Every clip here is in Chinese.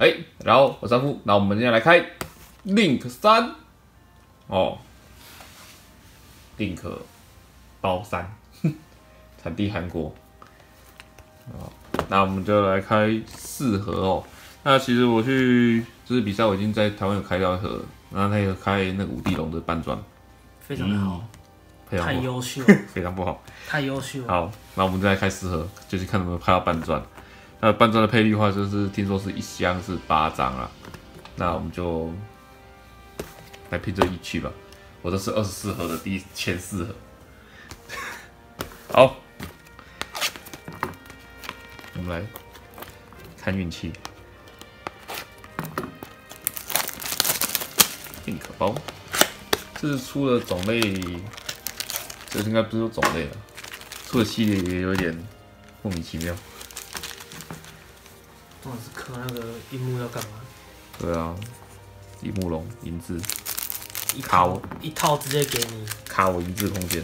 哎，然后我三夫，那我们今天来开 Link 三哦，Link 包三，产地韩国。哦，那我们就来开四盒哦。那其实我去这次比赛，我已经在台湾有开到一盒，然后他有开那个五帝龙的半装，非常的好，非常不好，太优秀，非常不好。太优秀了。好，那我们再来开四盒，就是看能不能拍到半钻。那半张的配率话，就是听说是一箱是八张啊，那我们就来拼这一区吧。我这是二十四盒的第前四盒。好，我们来看运气。硬壳包，这是出的种类，这应该不是说种类了。出的系列也有点莫名其妙。重点是刻那个樱木要干嘛？对啊，李慕龙银字一卡我。一套直接给你，卡我银字空间，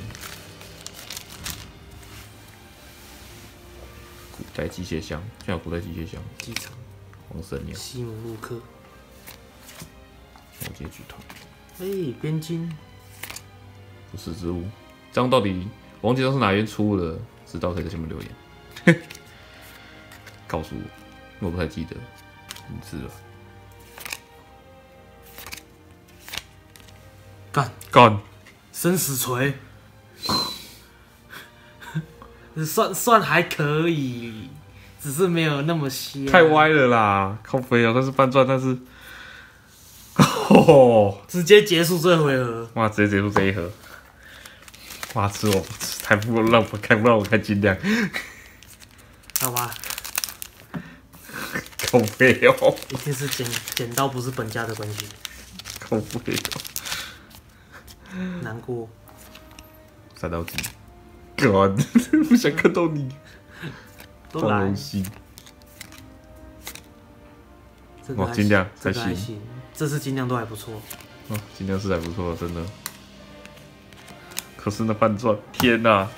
古代机械箱，现在有古代机械箱，机场。黄神鸟，西姆路克，魔界剧团，哎，边境。不死之物，这样到底王杰章是哪边出的，知道可以在下面留言，告诉我，我不太记得名字了。干。干，生死锤，算算还可以，只是没有那么香，太歪了啦，靠飞啊！但是半转，但是，哦，直接结束这回合，哇，直接结束这一盒，哇，吃我太不让我看不让我看尽量，好吧，靠飞哦，一定是剪剪刀不是本家的关系，靠飞哦，难过，三刀机，干，不想看到你，都来。哇尽量还行，这次尽量都还不错，哦，尽量是还不错，真的。可是那半转，天哪、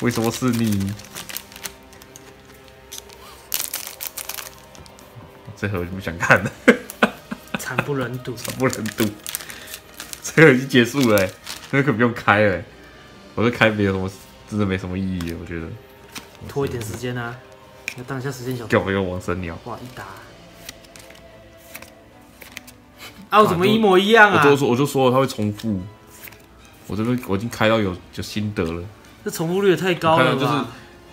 为什么是你？这盒我就不想看了。惨不忍睹，惨不忍睹，这个已经结束了、欸，那个不用开了、欸，我这开没有什么，真的没什么意义，我觉得。拖一点时间啊，要当一下时间小给我一个王神鸟，哇，一打。啊，我怎么一模一样啊？我就说我就说了它会重复，我这边我已经开到有有心得了，这重复率也太高了就是？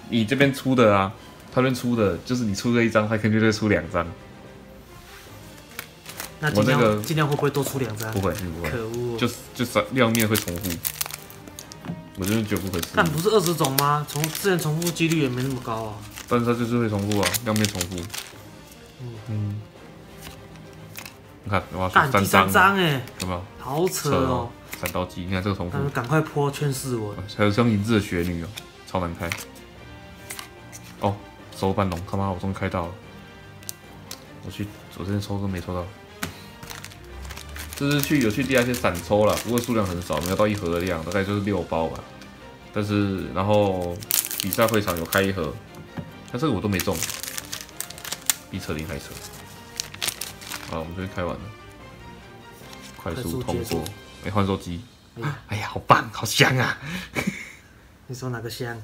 你这边出的啊，他那边出的就是你出这一张，他肯定就会出两张，那尽量尽量会不会多出两张不？会不会，可恶！就是就是亮面会重复，我真的觉得不可思议，但不是二十种吗？重之前重复几率也没那么高啊。但是它就是会重复啊，亮面重复，嗯，你看我要干第三张，哎，有没有？好扯扯哦哦！，三刀机，你看这个重复赶快泼劝世文，还有像银质的雪女哦，超难开。哦，手半龙，他妈我终于开到了。我去，我之前抽都没抽到。这是去有去地下些散抽了，不过数量很少，没有到一盒的量，大概就是六包吧。但是然后比赛会场有开一盒，但这个我都没中，比扯铃还扯。好，我们这边开完了，快速通过。没换手机，哎呀，好棒，好香啊，你说哪个香？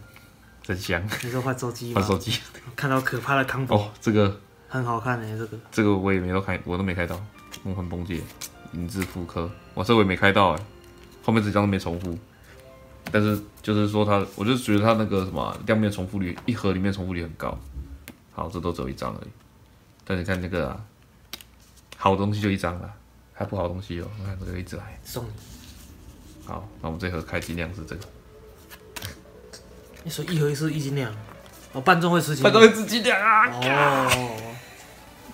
真香。你说换手机吗？换手机看到可怕的康宝，哦，这个很好看哎，这个这个我也没有开，我都没开到。梦幻崩解，银质复刻，哇，这我也没开到哎，后面这张都没重复。但是就是说它，我就觉得它那个什么啊亮面重复率，一盒里面重复率很高。好，这都只有一张而已。但你看那个啊，好的东西就一张了，还不好的东西哦，你看这个一直来。送你。好，那我们这盒开机量是这个，你说一盒一是一斤两，哦，半重会吃几？半中会吃几两啊，哦，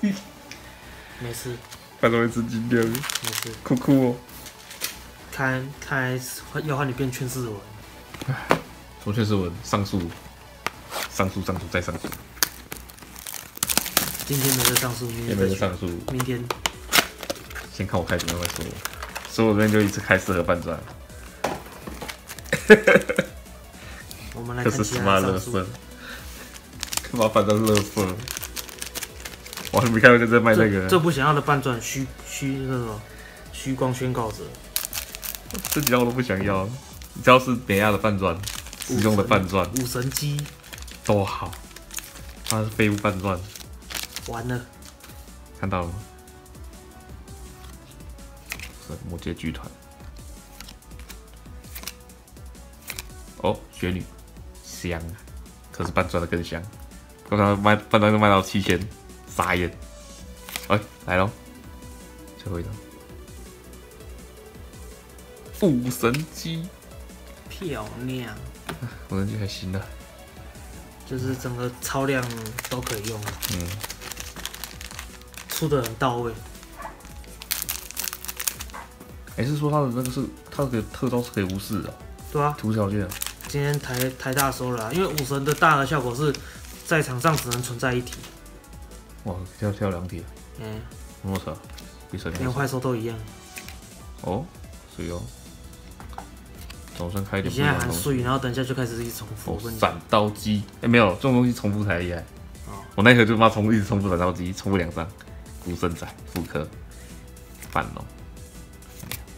没事半中一只尽量，没事，酷酷哦。看看来要换你变劝世文，从确实文上诉，上诉上诉再上诉，今天没得上诉，明天没有上诉。明天先看我开什么样再说。所以我这边就一次开四盒半转，我们来看其他上诉色。，干嘛反正乐色？我还没看到在卖那这个，这不想要的半转虚虚那什么虚光宣告者，这几张我都不想要。只要是美亚的半钻，实用的半钻武神机都好。它是废物半钻，完了，看到了吗？是魔界剧团。哦，雪女香啊，可是半钻的更香。刚才卖半钻都卖到七千，傻眼。哎，来喽，最后一张。武神机，漂亮，武神机还行的，就是整个超量都可以用，嗯，出的很到位。还、是说他的那个是他的特招是可以无视的，对啊，图条件啊，今天台台大收了啊、因为武神的大的效果是在场上只能存在一体，哇，跳跳两体，嗯，我操，比神连坏收都一样。哦，所以哦，总算开点。现在还水，然后等一下就开始一直重复。斩刀机，哎、没有，这种东西重复才厉害。哦我那盒就妈重复一直重复斩刀机，重复两张，孤身仔复刻，反龙。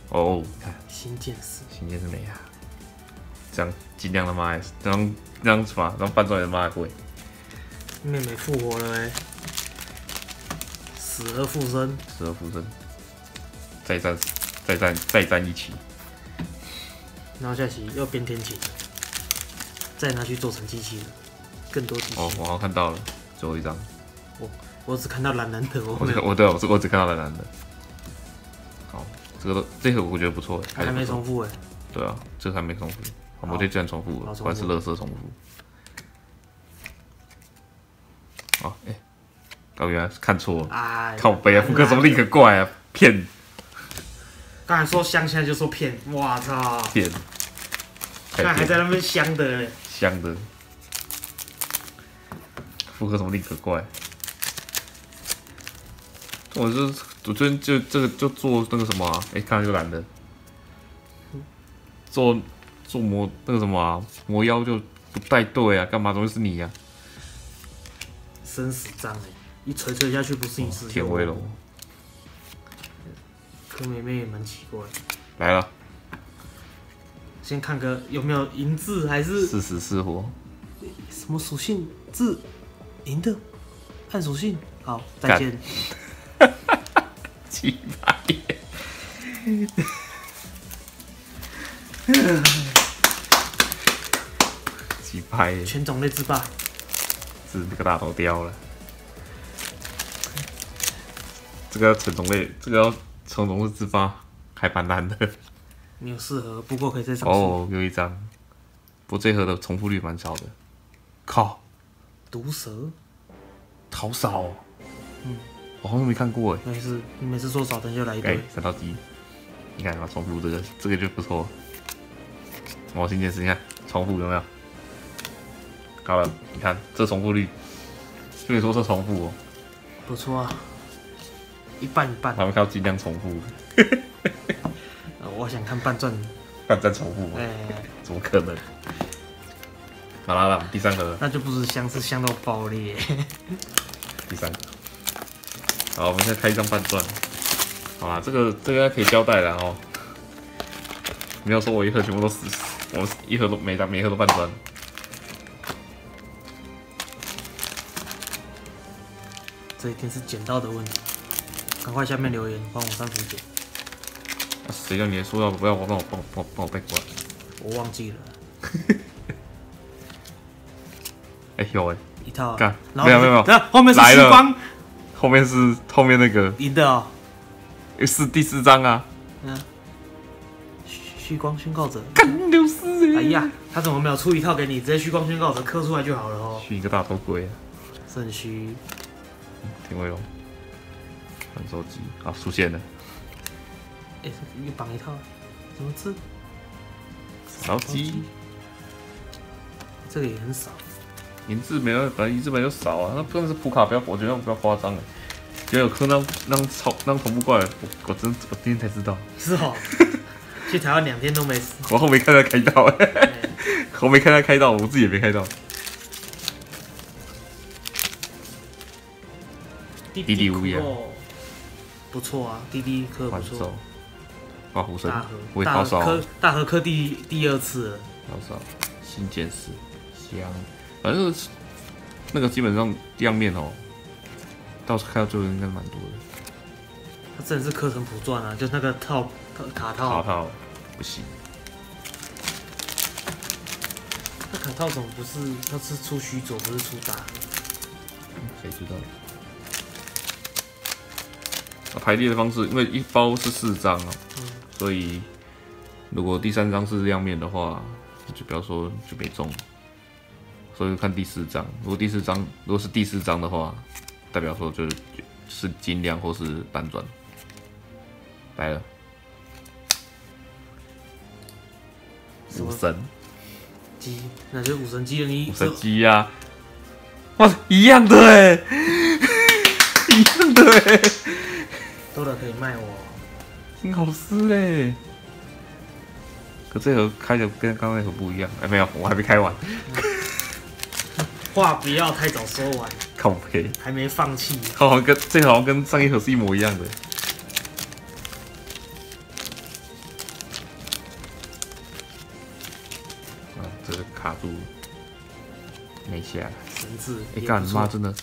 哦，看新剑士，新剑士美啊，这样尽量的妈呀，这样这样什么，然后半转也妈贵。妹妹复活了哎、死而复生，死而复生，再战，再战，再战一起。然后下期又变天启，再拿去做成机器人，更多机器。哦，我好像看到了最后一张，我我只看到蓝蓝的，我我对我只我只看到蓝蓝的。好，这个都这个我觉得不错，还没重复。复哎、对啊，这个还没重复，我这居然重复了，好重复果然是乐色重复。哦，哎、我原来是看错了，哎，靠北啊，复刻什么立刻怪啊，骗。刚才说香，现在就说骗，哇操！骗，看还骗。在那边香的。嘞，香的，复刻什么立可怪。我是我最近就这个就做那个什么啊，哎、看到这个男的，做做魔那个什么啊，魔妖就不带队啊，干嘛总会是你呀、生死战哎，一锤锤下去不是一次就天威龙柯妹妹也蛮奇怪，来了，先看个有没有银字还是是死是活，什么属性？字？银的？暗属性，好再干。见。鸡巴耶！鸡巴耶！全种类自霸，是那个大头雕了。这个要成种类，这个要成种是自发，还蛮难的。没有适合，不过可以再尝试。哦，有一张，不过这盒的重复率蛮少的。靠，毒蛇，好少、哦。嗯，我好像没看过哎。没事，你每次说少，等就来一哎堆。，三到一，你看嘛，重复这个，这个就不错。我新件事，你看重复有没有？好了，你看这重复率，所以说这重复哦，不错啊，一半一半。他们要尽量重复，呃 我想看半转，看再重复吗？哎，怎么可能？好啦，啦，第三盒，那就不是香，是香到爆裂。第三个。好，我们现在开一张半钻。好啦，这个这个可以交代了哦。没有说我一盒全部都死，我一盒都每张每一盒都半钻。这一定是捡到的问题。赶快下面留言帮我删除点，啊谁叫你说要不要我帮我帮我帮我帮我带过来？我忘记了。哎、有哎、一套没有没有后面是虚光后面是后面那个赢的哦。是第四张啊，嗯，虚虚光宣告者。干六四哎呀，他怎么没有出一套给你？直接虚光宣告者刻出来就好了哦。虚一个大头鬼啊，肾虚，挺威龙，传手机啊出现了，哎、一绑一套，什么字？然后机这个也很少。银字没有，本来银质本来就少啊，那不能是普卡，不要，我觉得不要夸张哎。结果有坑让让超让同步过来，我我真我今天才知道，是哦，去台湾两天都没死。我后没看他开到，哎我没看他开到，我自己也没开到。滴滴滴无恙哦，不错啊，滴滴科不错，，刮胡生大，河我也大河科大河科第第二次了，好少，新剑士香，反正那个基本上亮面哦，到时候看到最后应该蛮多的。它真的是科成普传啊，就那个套套卡套，卡套不行，那卡套怎么不是？它是出虚佐，不是出大河？谁知道？啊排列的方式，因为一包是四张哦，嗯所以如果第三张是亮面的话，就不要说就没中。所以看第四张，如果第四张如果是第四张的话，代表说就是是金亮或是单转。来了，武神，鸡，那就是武神鸡了。你武神鸡呀、哇，一样的哎，一样的哎。多了可以卖我。挺好吃嘞。可这盒开的跟刚刚那盒不一样，哎，没有，我还没开完，话不要太早说完，靠背，还没放弃。好像跟这好像跟上一盒是一模一样的。啊，这个卡住没下来，神智，哎，也不错干妈真的，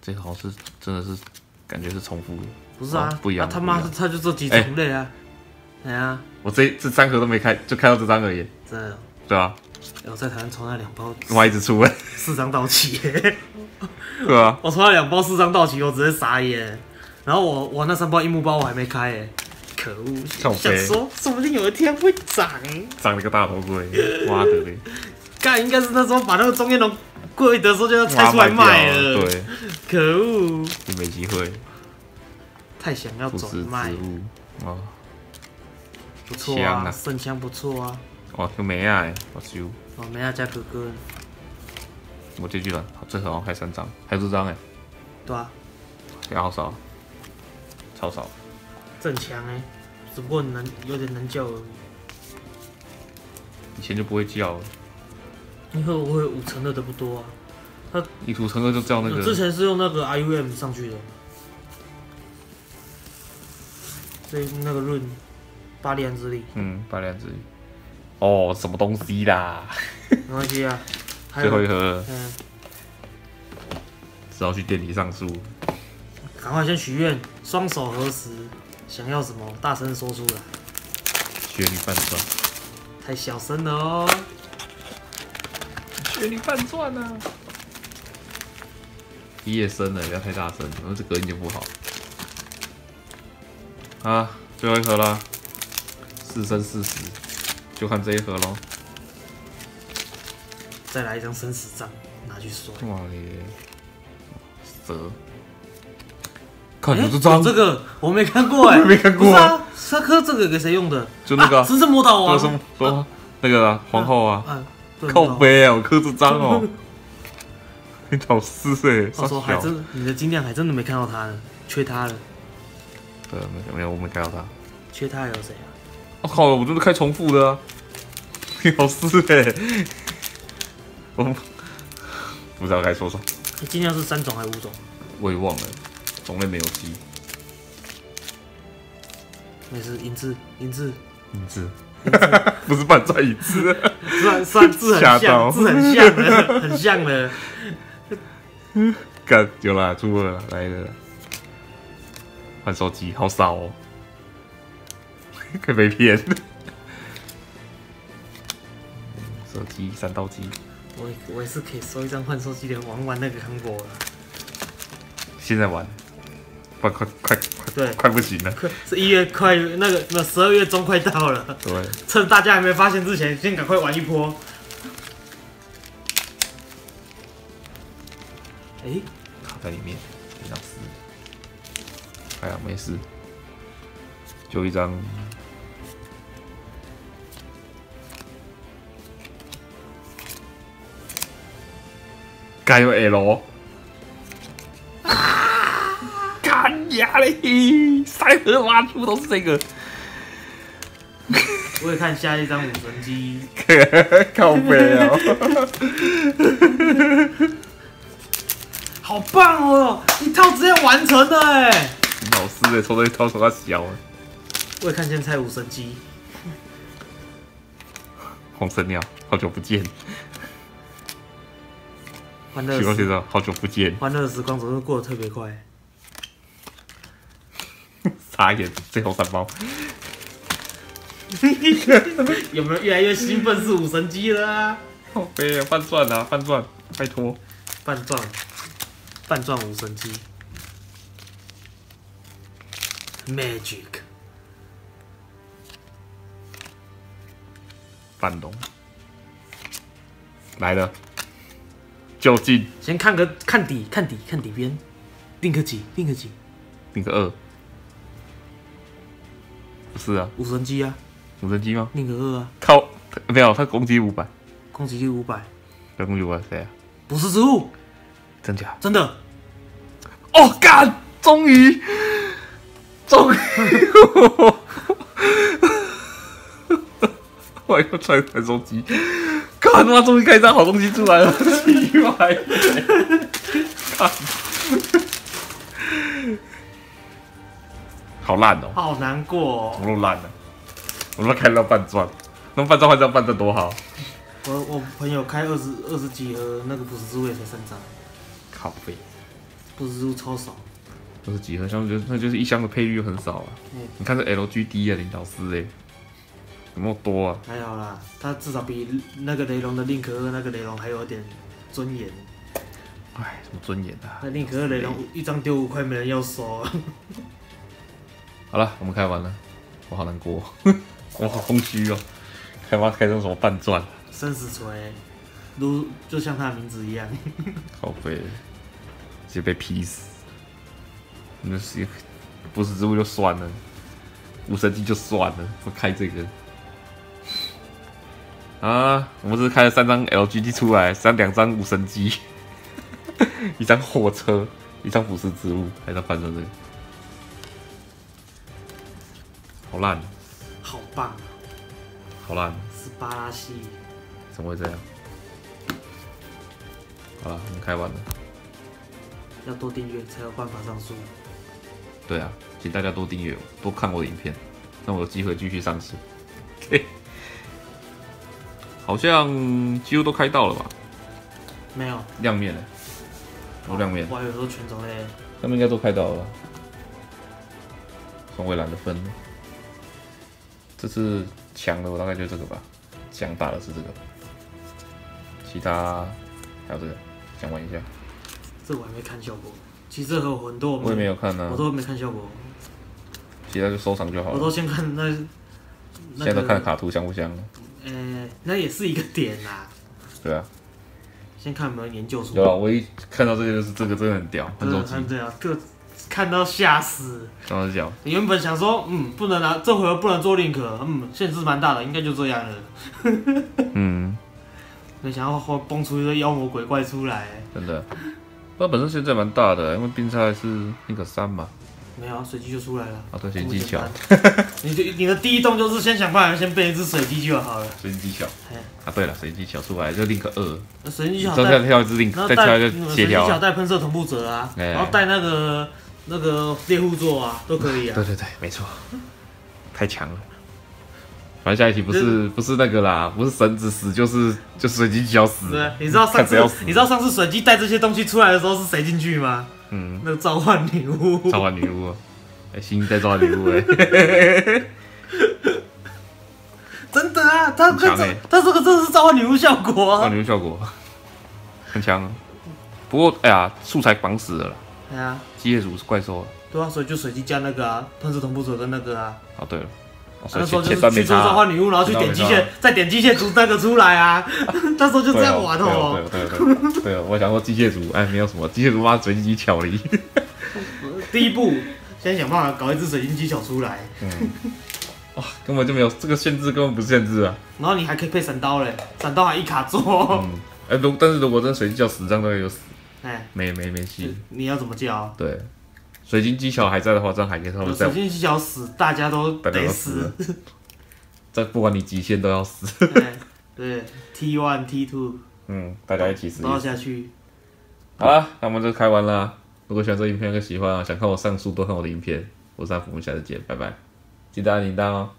这个好像是真的是感觉是重复的。不是啊哦，不一样啊他妈他就这几种类啊。哎呀，我这这三盒都没开，就开到这张而已，真的，对吧？哎我在台湾抽那两包我一直出哎，四张到期，对啊？我抽了两包四张到期，我直接傻眼。然后我我那三包樱木包我还没开哎，可恶！想说说不定有一天会涨，涨了个大头龟，妈的嘞！干应该是那时候把那个中间龙贵的时候就要拆出来卖了，对，可恶！你没机会，太想要转卖哦，不错啊，香啊。圣枪不错啊。哦，有没啊？我修，哦，梅亚加哥哥，我这句了，好像开三张，还有这张哎，对啊，也好少，超少，正强哎，只不过能有点能叫而已。以前就不会叫了，因为我会五成的的不多啊，一图成哥就叫那个之，前是用那个 IUM 上去的，所以那个润巴利安之力。嗯，八两子，哦，什么东西啦？没关系啊。还最后一，盒，嗯，只好去店里上诉，赶快先许愿，双手合十，想要什么大声说出来，雪女半转，太小声了哦。雪女半转啊！夜深了，不要太大声，然后这隔音就不好。啊，最后一盒啦，四生四死，就看这一盒喽。再来一张生死账，拿去摔。哇嘞，蛇，看有这张，有这个我没看过哎，没看过不是啊，沙科这个给谁用的？就那个啊啊神圣魔导王那个皇后啊，靠。背啊，我裤子脏哦，你老师哎，到时候还真，你的金量还真的没看到他呢，缺他了，呃，没有没有，我没看到他。缺他还有谁啊？我、靠，我真的开重复的啊！你老师哎，我 不知道该说什么，你精量是三种还是五种？我也忘了，种类没有记，没事，银字，银字，音字 不是半转一次，算算字很像，字很像的，很像的。干有啦，出了啦来了，换手机好少哦，可以被骗。手机三刀机，我我也是可以收一张换手机的，玩玩那个韩国了。现在玩，快快快对快快不行了。快是一月快那个那十二月中快到了，对，趁大家还没发现之前，先赶快玩一波。哎、卡在里面，非常撕。哎呀，没事，就一张。该有 L，干呀嘞！三盒挖出都是这个，我也看下一张武神机，靠背哦。好棒哦！一套直接完成了哎！老师哎，抽到一套手他小我也看见菜无神机，红神鸟，好久不见。欢乐时许光先生，好久不见。欢乐的时光总是过得特别快。傻眼，最后三包。有没有越来越兴奋是武神机了啊？好悲啊，半钻啊，半钻，拜托。半钻，半钻武神机，Magic，半龙来了，就近。先看个看底，看底，看底边，定个几，定个几，定个二，不是啊，武神机啊，无人机吗？定个二啊，靠，没有，他攻击五百，攻击力五百，他攻击五百谁啊？不是植物，真假？真的，哦，干，终于，终于，我又穿传送机，干他妈终于开一张好东西出来了，奇怪，干，好烂哦，好难过、哦。我都烂了，我他妈开到半钻，那半钻换张半钻多好，我我朋友开二十二十几盒，那个不是植物也才三张，靠背，不是植物超少。都是几盒箱，就那就是一箱的配率很少啊。嗯你看这 LGD 啊，领导师哎，有没有多啊？还好啦，他至少比那个雷龙的 Link 二那个雷龙还有点尊严。哎，什么尊严啊？那 Link 二雷龙一张丢五块，没人要收。好了，我们开完了，我好难过，我好空虚哦。开发开成什么半钻？生死锤，如就像他的名字一样。好悲，直接被劈死。那是不是植物就算了，无神机就算了，不开这个。啊，我们是开了三张 LGD 出来，三两张无神机，一张火车，一张腐蚀植物，还在翻成这个，好烂，好棒啊！好烂，斯巴拉西，怎么会这样？好了，我们开完了。要多订阅才有办法上书。对啊，请大家多订阅我，多看我的影片，让我有机会继续上市。嘿，好像几乎都开到了吧？没有，亮面了，有亮面，我还有说全种嘞，他们应该都开到了吧。双蔚蓝的分，这次强的我大概就这个吧，强打的是这个，其他还有这个，想玩一下，这我还没看效果。其实这盒很多我也没有看呢、我都没看效果，其他就收藏就好了我都。先看那那现在都看个，卡图香不香？呃，那也是一个点啦。对啊，先看有没有研究出有啊，我一看到这个就是这个真的很屌，很手机，很对啊，这看到吓死。刚刚讲。你原本想说，嗯，不能拿这回合不能做 link，嗯，限制蛮大的，应该就这样了。嗯，没想到会蹦出一个妖魔鬼怪出来，真的。它本身现在蛮大的，因为冰菜是那个三嘛，没有啊，水机就出来了。啊对，水晶技巧，你就你的第一动就是先想办法先变一只水机就好了。水晶技巧哎，啊对了，水晶技巧出来就 link 二，那水晶技之后再巧带，跳一只后带再跳一个协调啊，带喷射同步者啊，哎然后带那个那个猎户座啊，都可以啊对。对对，没错，太强了。反正下一题不是不是那个啦，不是绳子死就是就水晶技巧死，对，你知道上次你知道上次水机带这些东西出来的时候是谁进去吗？嗯，那个召唤女巫。召唤女巫啊，哎，新一代召唤女巫哎，真的啊，他跟这他这个真的是召唤女巫效果召唤啊。女巫效果很强啊。不过哎呀，素材绑死了啦，对啊，机械组是怪兽啊。对啊，所以就随机加那个啊，喷射同步者跟那个啊，哦对了，哦所以那时候就是去做召。唤女巫，然后去点机械再点机械族那个出来啊。那时候就这对样玩哦。对对对对对，我想说机械族，哎，没有什么，机械族妈随机巧力，第一步，先想办法搞一只水晶技巧出来，嗯，哇，根本就没有这个限制，根本不是限制啊，然后你还可以配闪刀嘞，闪刀还一卡座。嗯，哎，如但是如果真的随机叫死，这样大概就死，哎，没没没戏，你要怎么叫？对，水晶技巧还在的话，这样还可以稍微再水，晶技巧死，大家都得都死死。这不管你极限都要死，哎对，T one T two 嗯，大家一起死倒，下去。好了，那我们就开完了。如果喜欢这影片，跟喜欢啊，想看我上书，多看我的影片。我是阿福，我们下次见，拜拜。记得按铃铛哦。